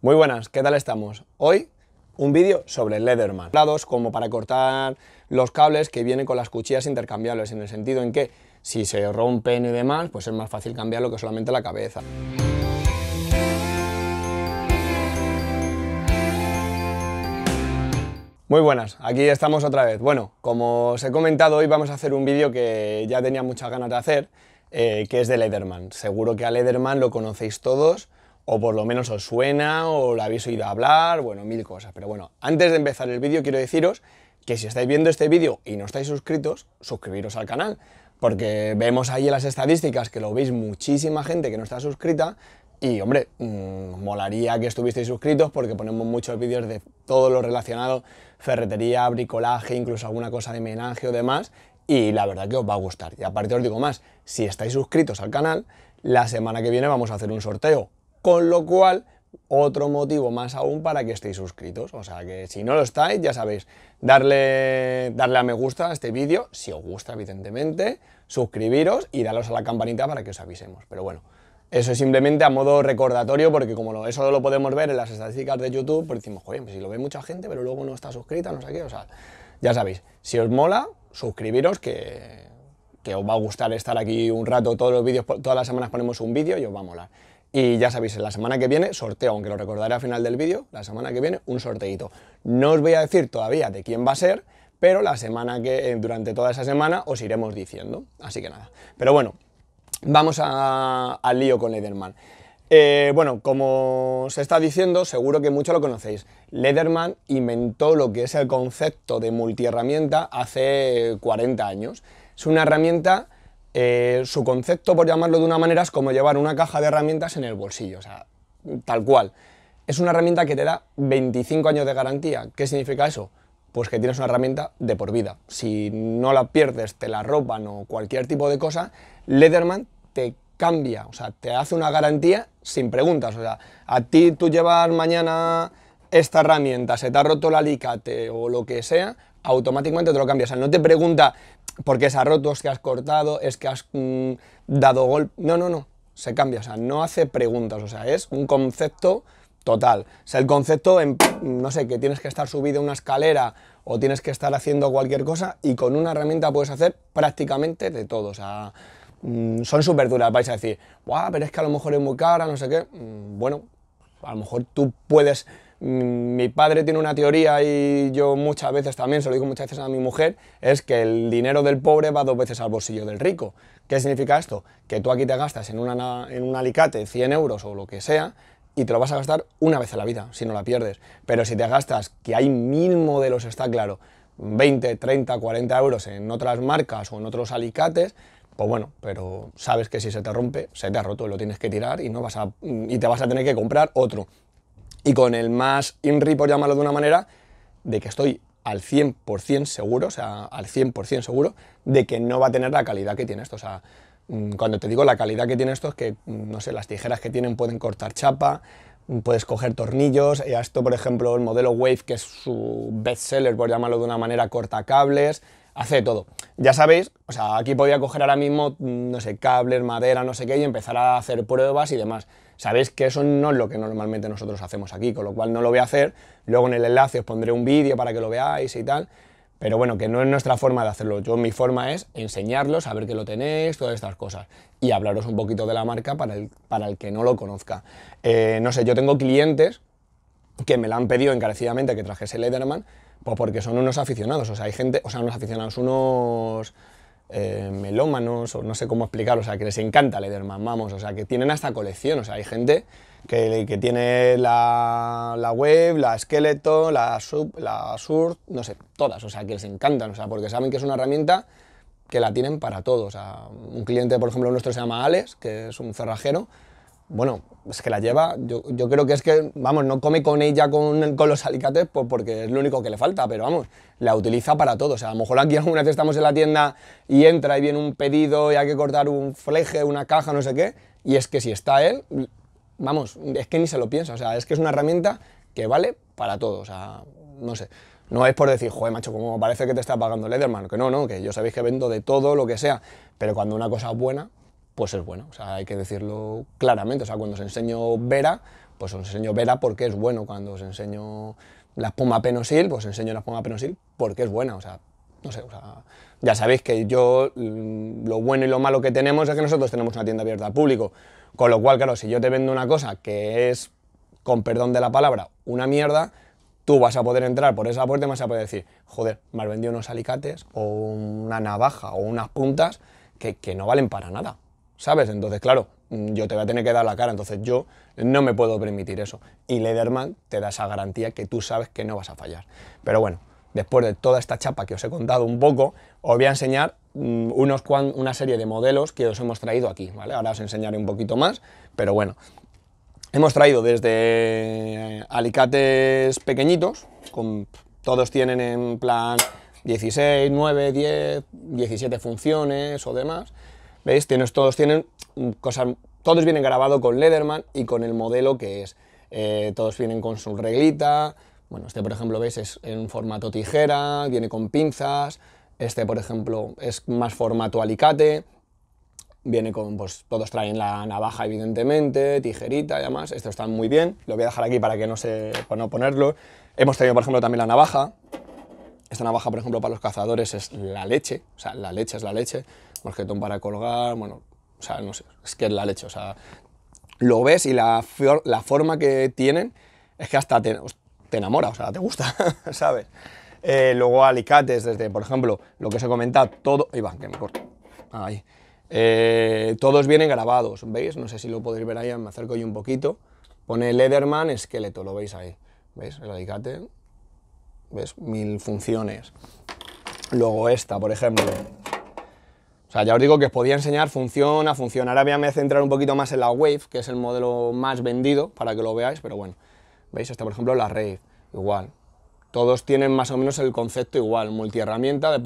Muy buenas, ¿qué tal estamos? Hoy un vídeo sobre Leatherman, lados como para cortar los cables que vienen con las cuchillas intercambiables, en el sentido en que si se rompen y demás, pues es más fácil cambiarlo que solamente la cabeza. Muy buenas, aquí estamos otra vez. Bueno, como os he comentado, hoy vamos a hacer un vídeo que ya tenía muchas ganas de hacer, eh, que es de Lederman. Seguro que a Lederman lo conocéis todos, o por lo menos os suena, o lo habéis oído hablar, bueno, mil cosas. Pero bueno, antes de empezar el vídeo quiero deciros que si estáis viendo este vídeo y no estáis suscritos, suscribiros al canal, porque vemos ahí en las estadísticas que lo veis muchísima gente que no está suscrita, y hombre, mmm, molaría que estuvieseis suscritos porque ponemos muchos vídeos de todo lo relacionado, ferretería, bricolaje, incluso alguna cosa de menaje o demás, y la verdad que os va a gustar. Y aparte os digo más, si estáis suscritos al canal, la semana que viene vamos a hacer un sorteo con lo cual, otro motivo más aún para que estéis suscritos. O sea que si no lo estáis, ya sabéis, darle, darle a me gusta a este vídeo, si os gusta evidentemente, suscribiros y daros a la campanita para que os avisemos. Pero bueno, eso es simplemente a modo recordatorio, porque como eso lo podemos ver en las estadísticas de YouTube, pues decimos, joder, pues si lo ve mucha gente, pero luego no está suscrita, no sé qué, o sea, ya sabéis, si os mola, suscribiros que, que os va a gustar estar aquí un rato, todos los vídeos, todas las semanas ponemos un vídeo y os va a molar. Y ya sabéis, la semana que viene sorteo, aunque lo recordaré al final del vídeo, la semana que viene un sorteito. No os voy a decir todavía de quién va a ser, pero la semana que, eh, durante toda esa semana os iremos diciendo. Así que nada. Pero bueno, vamos al lío con Lederman. Eh, bueno, como se está diciendo, seguro que mucho lo conocéis. Lederman inventó lo que es el concepto de multiherramienta hace 40 años. Es una herramienta eh, su concepto, por llamarlo de una manera, es como llevar una caja de herramientas en el bolsillo, o sea, tal cual. Es una herramienta que te da 25 años de garantía. ¿Qué significa eso? Pues que tienes una herramienta de por vida. Si no la pierdes, te la roban o cualquier tipo de cosa, Lederman te cambia, o sea, te hace una garantía sin preguntas. O sea, a ti tú llevas mañana esta herramienta, se te ha roto el alicate o lo que sea, automáticamente te lo cambia. O sea, no te pregunta, porque se ha roto, es que has cortado, es que has mm, dado golpe. No, no, no, se cambia, o sea, no hace preguntas, o sea, es un concepto total. O sea, el concepto, en, no sé, que tienes que estar subido una escalera o tienes que estar haciendo cualquier cosa y con una herramienta puedes hacer prácticamente de todo, o sea, mm, son súper duras, vais a decir, Buah, pero es que a lo mejor es muy cara, no sé qué. Mm, bueno, a lo mejor tú puedes mi padre tiene una teoría y yo muchas veces también, se lo digo muchas veces a mi mujer, es que el dinero del pobre va dos veces al bolsillo del rico. ¿Qué significa esto? Que tú aquí te gastas en, un alicate 100 euros o lo que sea y te lo vas a gastar una vez en la vida, si no la pierdes. Pero si te gastas, que hay mil modelos, está claro, 20, 30, 40 euros en otras marcas o en otros alicates, pues bueno, pero sabes que si se te rompe, se te ha roto, lo tienes que tirar y, no vas a, y te vas a tener que comprar otro y con el más INRI, por llamarlo de una manera, de que estoy al 100% seguro, o sea, al 100% seguro de que no va a tener la calidad que tiene esto. O sea, mm, cuando te digo la calidad que tiene esto es que, mm, no sé, las tijeras que tienen pueden cortar chapa, mm, puedes coger tornillos, y a esto, por ejemplo, el modelo Wave, que es su best seller, por llamarlo de una manera, corta cables, hace todo. Ya sabéis, o sea, aquí podía coger ahora mismo, no sé, cables, madera, no sé qué, y empezar a hacer pruebas y demás. Sabéis que eso no es lo que normalmente nosotros hacemos aquí, con lo cual no lo voy a hacer. Luego en el enlace os pondré un vídeo para que lo veáis y tal. Pero bueno, que no es nuestra forma de hacerlo. Yo mi forma es enseñarlo, saber que lo tenéis, todas estas cosas. Y hablaros un poquito de la marca para el, para el que no lo conozca. Eh, no sé, yo tengo clientes que me la han pedido encarecidamente que trajese Lederman, pues porque son unos aficionados, o sea, hay gente, o sea, unos aficionados, unos eh, melómanos, o no sé cómo explicarlo, o sea, que les encanta Lederman, vamos, o sea, que tienen hasta colección, o sea, hay gente que, que tiene la, la, web, la esqueleto, la sub, la sur, no sé, todas, o sea, que les encantan, o sea, porque saben que es una herramienta que la tienen para todo, o sea, un cliente, por ejemplo, nuestro se llama Alex, que es un cerrajero, bueno, es que la lleva, yo, creo que es que, vamos, no come con ella con, con los alicates pues porque es lo único que le falta, pero vamos, la utiliza para todo. O sea, a lo mejor aquí alguna vez estamos en la tienda y entra y viene un pedido y hay que cortar un fleje, una caja, no sé qué, y es que si está él, vamos, es que ni se lo piensa, o sea, es que es una herramienta que vale para todo, o sea, no sé. No es por decir, joder, macho, como parece que te está pagando Lederman, que no, no, que yo sabéis que vendo de todo, lo que sea, pero cuando una cosa es buena, pues es bueno. O sea, hay que decirlo claramente. O sea, cuando os enseño Vera, pues os enseño Vera porque es bueno. Cuando os enseño la espuma Penosil, pues os enseño la espuma Penosil porque es buena. O sea, no sé, o sea, ya sabéis que yo mm, lo bueno y lo malo que tenemos es que nosotros tenemos una tienda abierta al público. Con lo cual, claro, si yo te vendo una cosa que es, con perdón de la palabra, una mierda, tú vas a poder entrar por esa puerta y vas a poder decir, joder, me has vendido unos alicates o una navaja o unas puntas que, que no valen para nada, ¿sabes? Entonces, claro, mm, yo te voy a tener que dar la cara, entonces yo no me puedo permitir eso. Y Lederman te da esa garantía que tú sabes que no vas a fallar. Pero bueno, después de toda esta chapa que os he contado un poco, os voy a enseñar mm, unos una serie de modelos que os hemos traído aquí, ¿vale? Ahora os enseñaré un poquito más, pero bueno. Hemos traído desde alicates pequeñitos, todos tienen en plan 16, 9, 10, 17 funciones o demás. ¿Veis? Todos tienen cosas, todos vienen grabados con Lederman y con el modelo que es. Eh, todos vienen con su reglita. Bueno, este por ejemplo, veis, es en formato tijera, viene con pinzas. Este, por ejemplo, es más formato alicate viene con, pues todos traen la navaja evidentemente, tijerita y demás, esto está muy bien, lo voy a dejar aquí para que no se, para no ponerlo. Hemos traído por ejemplo también la navaja, esta navaja por ejemplo para los cazadores es la leche, o sea, la leche es la leche, mosquetón para colgar, bueno, o sea, no sé, es que es la leche, o sea, lo ves y la, la forma que tienen es que hasta te, te enamora, o sea, te gusta, ¿sabes? Eh, luego alicates, desde, por ejemplo, lo que os he comentado, todo... Ahí va, que me corto. Ahí. Eh, todos vienen grabados, ¿veis? No sé si lo podéis ver ahí, me acerco yo un poquito. Pone Lederman esqueleto, lo veis ahí. ¿Veis? El alicate. ¿Ves? Mil funciones. Luego esta, por ejemplo. O sea, ya os digo que os podía enseñar función a función. Ahora voy a centrar un poquito más en la Wave, que es el modelo más vendido, para que lo veáis, pero bueno. ¿Veis? Esta, por ejemplo, la Rave. Igual. Todos tienen más o menos el concepto igual. Multiherramienta,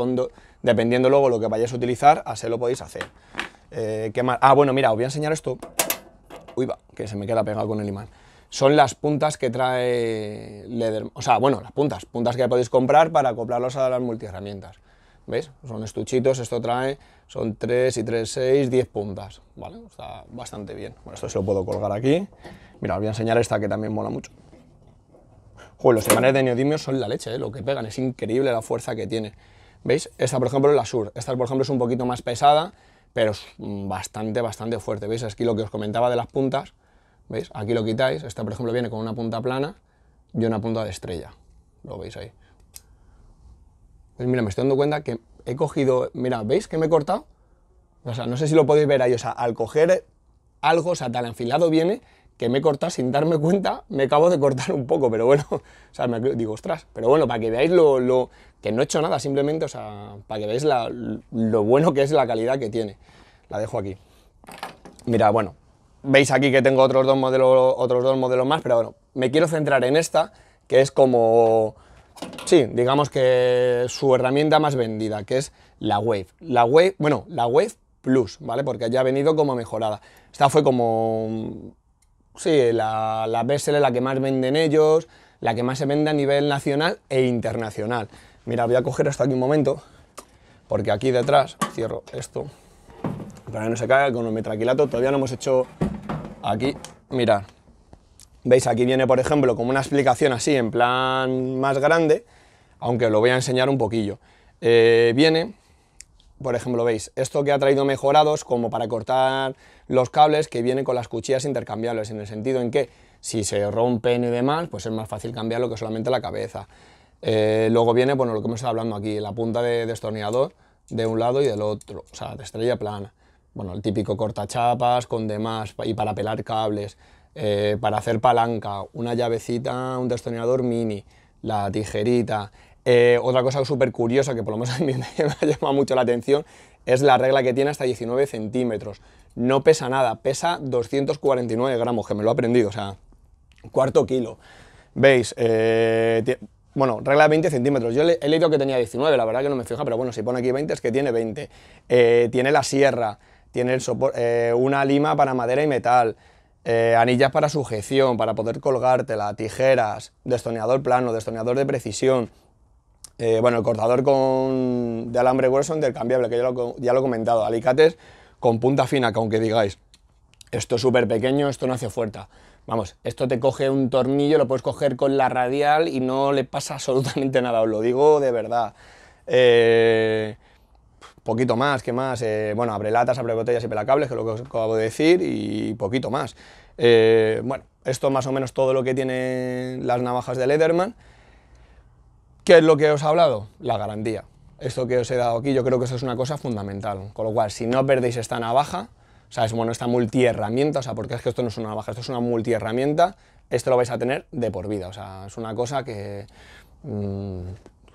dependiendo luego lo que vayáis a utilizar, así lo podéis hacer. Eh, ¿qué más? Ah, bueno, mira, os voy a enseñar esto. Uy, va, que se me queda pegado con el imán. Son las puntas que trae Leder. O sea, bueno, las puntas. Puntas que podéis comprar para acoplarlos a las multiherramientas. ¿Veis? Son estuchitos, esto trae, son 3 y 3, 6, 10 puntas, ¿vale? Está bastante bien. Bueno, esto se lo puedo colgar aquí. Mira, os voy a enseñar esta que también mola mucho. Joder, los imanes de neodimio son la leche, ¿eh? lo que pegan, es increíble la fuerza que tiene. ¿Veis? Esta, por ejemplo, es la Sur. Esta, por ejemplo, es un poquito más pesada, pero es bastante, bastante fuerte. ¿Veis? Aquí lo que os comentaba de las puntas, ¿veis? Aquí lo quitáis. Esta, por ejemplo, viene con una punta plana y una punta de estrella. Lo veis ahí. Pues mira, me estoy dando cuenta que he cogido... Mira, ¿veis que me he cortado? O sea, no sé si lo podéis ver ahí. O sea, al coger algo, o sea, tan afilado viene que me he cortado sin darme cuenta, me acabo de cortar un poco, pero bueno, o sea, me digo, ostras, pero bueno, para que veáis lo, que no he hecho nada, simplemente, o sea, para que veáis lo bueno que es la calidad que tiene. La dejo aquí. Mira, bueno, veis aquí que tengo otros dos modelos, otros dos modelos más, pero bueno, me quiero centrar en esta, que es como, sí, digamos que su herramienta más vendida, que es la Wave. La Wave, bueno, la Wave Plus, ¿vale? Porque ya ha venido como mejorada. Esta fue como Sí, la, la es la que más venden ellos, la que más se vende a nivel nacional e internacional. Mira, voy a coger esto aquí un momento, porque aquí detrás, cierro esto, para que no se caiga con el metraquilato, todavía no hemos hecho aquí, mirad, veis aquí viene por ejemplo como una explicación así en plan más grande, aunque lo voy a enseñar un poquillo. Eh, viene por ejemplo, veis, esto que ha traído mejorados como para cortar los cables que vienen con las cuchillas intercambiables, en el sentido en que si se rompen y demás, pues es más fácil cambiarlo que solamente la cabeza. Eh, luego viene, bueno, lo que hemos estado hablando aquí, la punta de destornillador de un lado y del otro, o sea, de estrella plana. Bueno, el típico cortachapas con demás y para pelar cables, eh, para hacer palanca, una llavecita, un destornillador mini, la tijerita, eh, otra cosa súper curiosa que por lo menos a mí me ha llamado mucho la atención es la regla que tiene hasta 19 centímetros. No pesa nada, pesa 249 gramos, que me lo he aprendido, o sea, cuarto kilo. ¿Veis? Eh, bueno, regla de 20 centímetros. Yo he leído que tenía 19, la verdad que no me fija, pero bueno, si pone aquí 20 es que tiene 20. Eh, tiene la sierra, tiene el una lima para madera y metal, anillas para sujeción, para poder colgártela, tijeras, destornillador plano, destornillador de precisión, eh, bueno, el cortador con, de alambre grueso intercambiable, que ya lo, ya lo he comentado. Alicates con punta fina, que aunque digáis, esto es súper pequeño, esto no hace fuerza. Vamos, esto te coge un tornillo, lo puedes coger con la radial y no le pasa absolutamente nada, os lo digo de verdad. Eh, poquito más, ¿qué más? Eh, bueno, abre latas, abre botellas y pelacables, que es lo que os acabo de decir, y poquito más. Eh, bueno, esto más o menos todo lo que tienen las navajas de Lederman. ¿Qué es lo que os he hablado? La garantía. Esto que os he dado aquí, yo creo que eso es una cosa fundamental. Con lo cual, si no perdéis esta navaja, o sea, es bueno, esta multiherramienta, o sea, porque es que esto no es una navaja, esto es una multiherramienta, esto lo vais a tener de por vida. O sea, es una cosa que. Mm,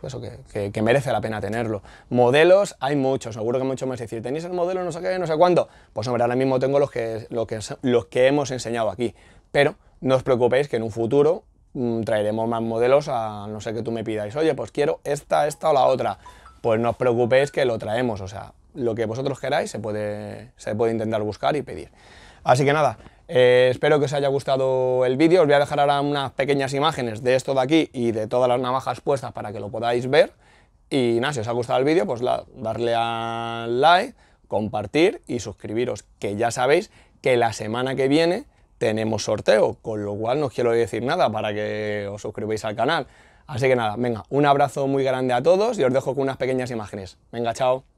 eso que, merece la pena tenerlo. Modelos hay muchos, seguro que mucho más decir, ¿tenéis el modelo no sé qué, no sé cuánto? Pues hombre, ahora mismo tengo los que, lo que, los que hemos enseñado aquí, pero no os preocupéis que en un futuro mm, traeremos más modelos a no sé que tú me pidáis, oye, pues quiero esta, esta o la otra, pues no os preocupéis que lo traemos, o sea, lo que vosotros queráis se puede, se puede intentar buscar y pedir. Así que nada, eh, espero que os haya gustado el vídeo, os voy a dejar ahora unas pequeñas imágenes de esto de aquí y de todas las navajas puestas para que lo podáis ver. Y nada, si os ha gustado el vídeo, pues darle al like, compartir y suscribiros, que ya sabéis que la semana que viene tenemos sorteo, con lo cual no os quiero decir nada para que os suscribáis al canal. Así que nada, venga, un abrazo muy grande a todos y os dejo con unas pequeñas imágenes. Venga, chao.